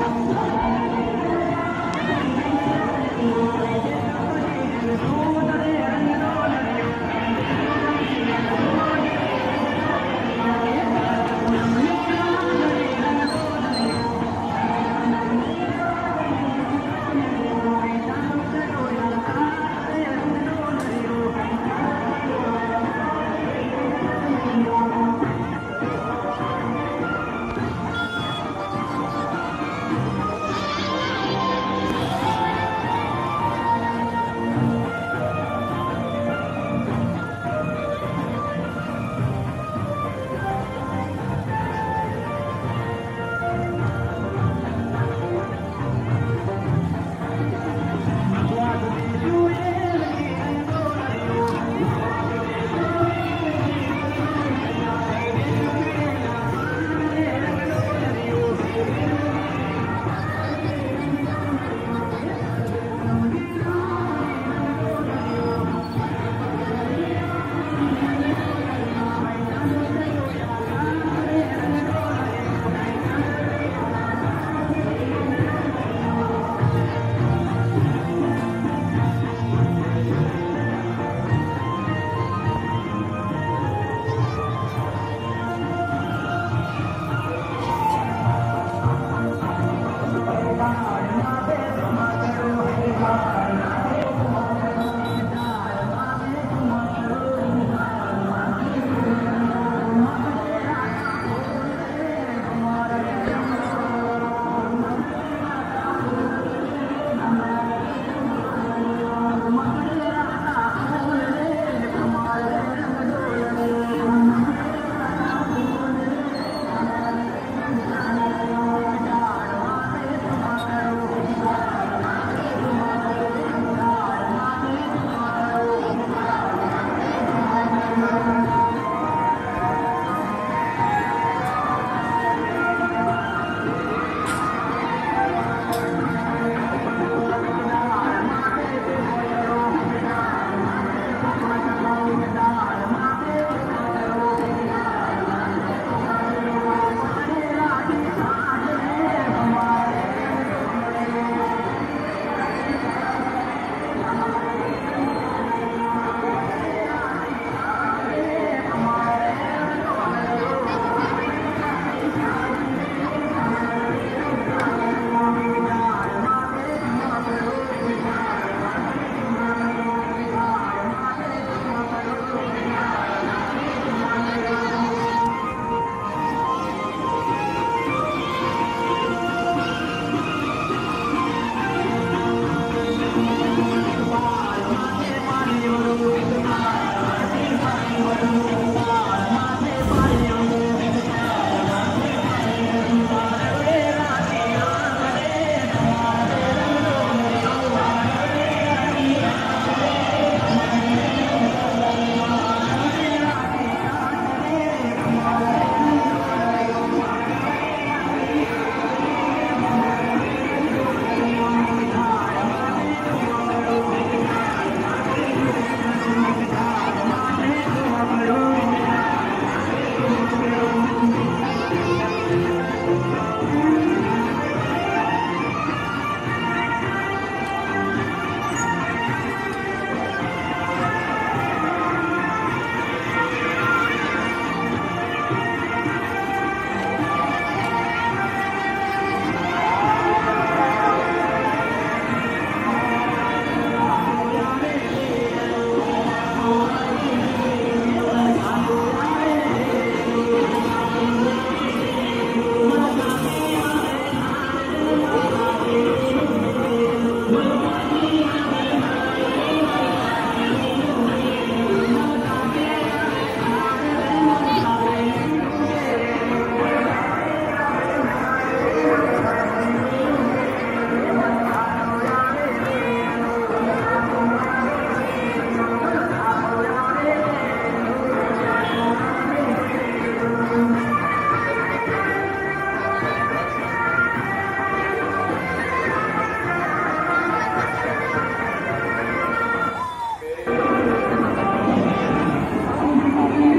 やった!